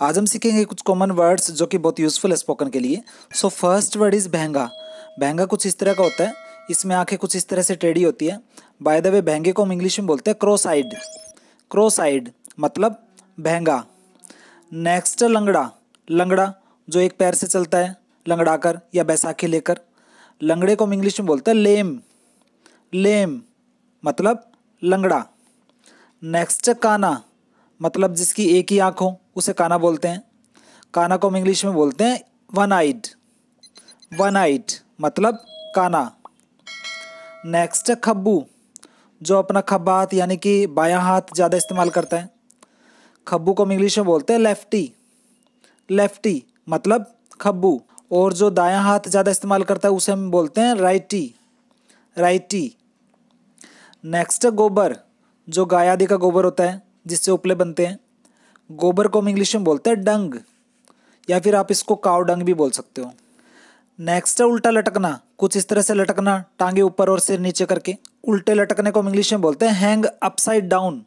आज हम सीखेंगे कुछ कॉमन वर्ड्स जो कि बहुत यूज़फुल है स्पोकन के लिए। सो फ़र्स्ट वर्ड इज़ बहंगा। बहंगा कुछ इस तरह का होता है। इसमें आँखें कुछ इस तरह से टेढ़ी होती है। बाय द वे बहंगे को हम इंग्लिश में बोलते हैं क्रॉस आइड क्रॉस आइड मतलब बहंगा। नेक्स्ट लंगड़ा। लंगड़ा जो एक पैर से चलता है लंगड़ा कर या बैसाखी लेकर। लंगड़े को हम इंग्लिश में बोलते हैं लेम लेम मतलब लंगड़ा। नेक्स्ट काना मतलब जिसकी एक ही आँख हो। उसे काना बोलते हैं। काना को हम इंग्लिश में बोलते हैं वन आइड वन आइड मतलब काना। नेक्स्ट है खब्बू, जो अपना खब्बा हाथ यानी कि बायां हाथ ज़्यादा इस्तेमाल करता है। खब्बू को हम इंग्लिश में बोलते हैं लेफ्टी लेफ्टी मतलब खब्बू। और जो दायां हाथ ज़्यादा इस्तेमाल करता है उसे हम बोलते हैं राइटी राइटी नेक्स्ट गोबर, जो गाय आदि का गोबर होता है, जिससे उपले बनते हैं। गोबर को हम इंग्लिश में बोलते हैं डंग, या फिर आप इसको काव डंग भी बोल सकते हो। नेक्स्ट है उल्टा लटकना, कुछ इस तरह से लटकना, टांगे ऊपर और सिर नीचे करके। उल्टे लटकने को हम इंग्लिश में बोलते हैं hang upside down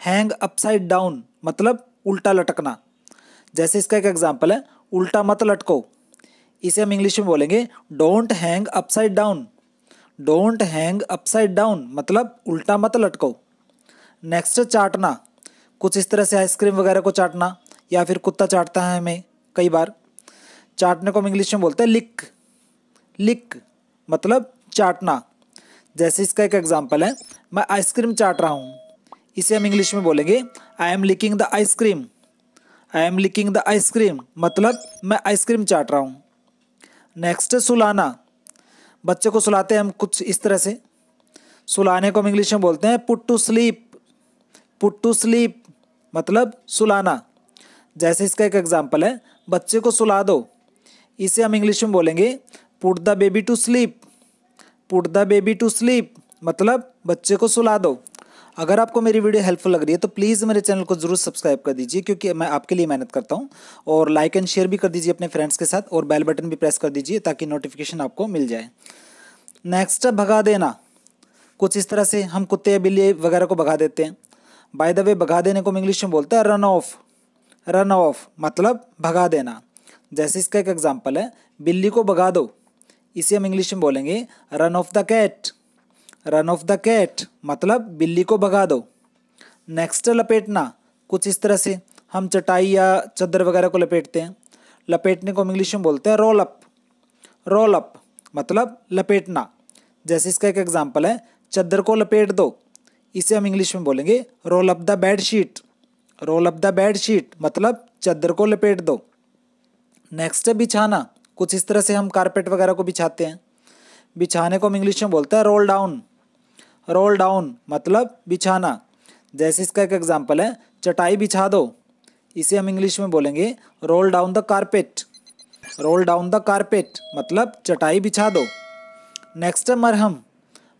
hang upside down मतलब उल्टा लटकना। जैसे इसका एक एग्ज़ाम्पल है, उल्टा मत लटको। इसे हम इंग्लिश में बोलेंगे don't hang upside down don't hang upside down मतलब उल्टा मत लटको। नेक्स्ट चाटना। कुछ इस तरह से आइसक्रीम वगैरह को चाटना या फिर कुत्ता चाटता है हमें कई बार। चाटने को हम इंग्लिश में बोलते हैं लिक लिक मतलब चाटना। जैसे इसका एक एग्जांपल है, मैं आइसक्रीम चाट रहा हूँ। इसे हम इंग्लिश में बोलेंगे I am liking the ice cream I am liking the ice cream मतलब मैं आइसक्रीम चाट रहा हूँ। नेक्स्ट सुलाना। बच्चे को सुलाते हैं हम कुछ इस तरह से। सुलाने को हम इंग्लिश में बोलते हैं put to sleep put to sleep मतलब सुलाना। जैसे इसका एक एग्ज़ाम्पल है, बच्चे को सुला दो। इसे हम इंग्लिश में बोलेंगे put the baby to sleep put the baby to sleep मतलब बच्चे को सुला दो। अगर आपको मेरी वीडियो हेल्पफुल लग रही है तो प्लीज़ मेरे चैनल को ज़रूर सब्सक्राइब कर दीजिए, क्योंकि मैं आपके लिए मेहनत करता हूँ। और लाइक एंड शेयर भी कर दीजिए अपने फ्रेंड्स के साथ, और बेल बटन भी प्रेस कर दीजिए, ताकि नोटिफिकेशन आपको मिल जाए। नेक्स्ट भगा देना। कुछ इस तरह से हम कुत्ते बिल्ली वगैरह को भगा देते हैं। बाय द वे भगा देने को हम इंग्लिश में बोलते हैं रन ऑफ़ रन ऑफ़ मतलब भगा देना. जैसे इसका एक एग्ज़ाम्पल है, बिल्ली को भगा दो. इसे हम इंग्लिश में बोलेंगे run off the cat run off the cat मतलब बिल्ली को भगा दो. नेक्स्ट लपेटना. कुछ इस तरह से. हम चटाई या चादर वगैरह को लपेटते हैं. लपेटने को हम इंग्लिश में बोलते हैं रोल अप रोल अप मतलब लपेटना. जैसे इसका एक एग्ज़ाम्पल है चादर को लपेट दो. इसे हम इंग्लिश में बोलेंगे roll up the bed sheet roll up the bed sheet मतलब चादर को लपेट दो। नेक्स्ट है बिछाना। कुछ इस तरह से हम कारपेट वगैरह को बिछाते हैं। बिछाने को हम इंग्लिश में बोलते हैं रोल डाउन रोल डाउन मतलब बिछाना। जैसे इसका एक एग्ज़ाम्पल है, चटाई बिछा दो। इसे हम इंग्लिश में बोलेंगे roll down the carpet roll down the carpet मतलब चटाई बिछा दो। नेक्स्ट है मरहम।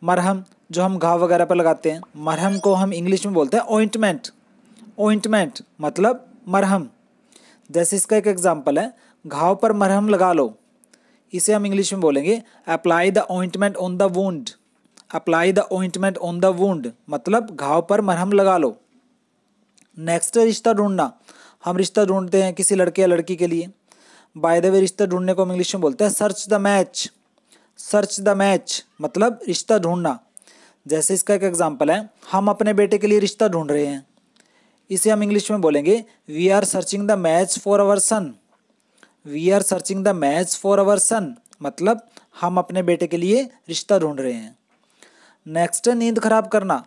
मरहम जो हम घाव वगैरह पर लगाते हैं, मरहम को हम इंग्लिश में बोलते हैं ओइंटमेंट ओइंटमेंट मतलब मरहम. जैसे इसका एक एग्ज़ाम्पल है, घाव पर मरहम लगा लो. इसे हम इंग्लिश में बोलेंगे apply the ointment on the wound apply the ointment on the wound मतलब घाव पर मरहम लगा लो. नेक्स्ट रिश्ता ढूंढना. हम रिश्ता ढूंढते हैं किसी लड़के या लड़की के लिए. बाय द वे रिश्ता ढूँढने को हम इंग्लिश में बोलते हैं search the match search the match मतलब रिश्ता ढूंढना. जैसे इसका एक एग्ज़ाम्पल है, हम अपने बेटे के लिए रिश्ता ढूंढ रहे हैं। इसे हम इंग्लिश में बोलेंगे we are searching the match for our son we are searching the match for our son मतलब हम अपने बेटे के लिए रिश्ता ढूंढ रहे हैं। नेक्स्ट नींद खराब करना।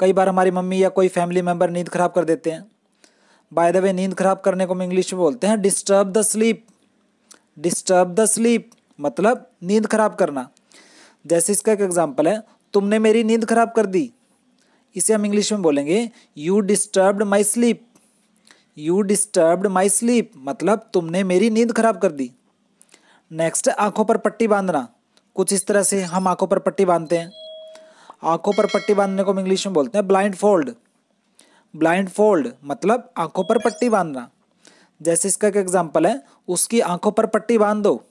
कई बार हमारी मम्मी या कोई फैमिली मेंबर नींद खराब कर देते हैं। बाय द वे नींद खराब करने को हम इंग्लिश में बोलते हैं disturb the sleep disturb the sleep मतलब नींद खराब करना। जैसे इसका एक एग्ज़ाम्पल है तुमने मेरी नींद खराब कर दी। इसे हम इंग्लिश में बोलेंगे you disturbed my sleep you disturbed my sleep मतलब तुमने मेरी नींद खराब कर दी। नेक्स्ट आँखों पर पट्टी बांधना। कुछ इस तरह से हम आँखों पर पट्टी बांधते हैं। आँखों पर पट्टी बांधने को हम इंग्लिश में बोलते हैं ब्लाइंड फोल्ड ब्लाइंड फोल्ड मतलब आँखों पर पट्टी बांधना। जैसे इसका एक एग्ज़ाम्पल है, उसकी आँखों पर पट्टी बाँध दो।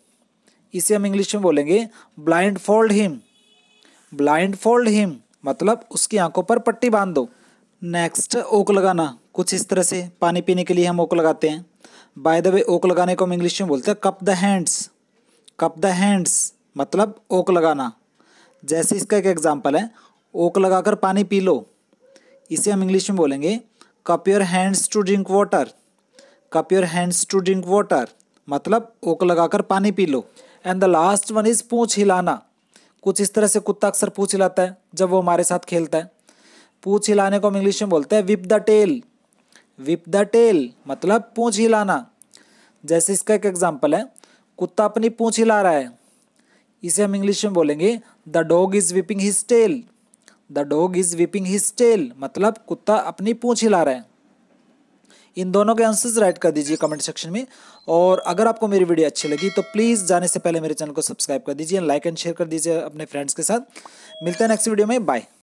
इसे हम इंग्लिश में बोलेंगे blindfold him blindfold him मतलब उसकी आँखों पर पट्टी बाँध दो। नेक्स्ट ओक लगाना। कुछ इस तरह से पानी पीने के लिए हम ओक लगाते हैं। बाय द वे ओक लगाने को हम इंग्लिश में बोलते हैं cup the hands cup the hands मतलब ओक लगाना। जैसे इसका एक एग्ज़ाम्पल है, ओक लगाकर पानी पी लो। इसे हम इंग्लिश में बोलेंगे cup your hands to drink water cup your hands to drink water मतलब ओक लगाकर पानी पी लो। And the last one is पूछ हिलाना। कुछ इस तरह से कुत्ता अक्सर पूछ हिलाता है, जब वो हमारे साथ खेलता है। पूछ हिलाने को हम इंग्लिश में बोलते हैं whip the tail whip the tail मतलब पूछ हिलाना। जैसे इसका एक एग्ज़ाम्पल है, कुत्ता अपनी पूछ हिला रहा है। इसे हम इंग्लिश में बोलेंगे the dog is whipping his tail the dog is whipping his tail मतलब कुत्ता अपनी पूछ हिला रहा है। इन दोनों के आंसर्स राइट कर दीजिए कमेंट सेक्शन में। और अगर आपको मेरी वीडियो अच्छी लगी तो प्लीज़ जाने से पहले मेरे चैनल को सब्सक्राइब कर दीजिए लाइक एंड शेयर कर दीजिए अपने फ्रेंड्स के साथ। मिलते हैं नेक्स्ट वीडियो में। बाय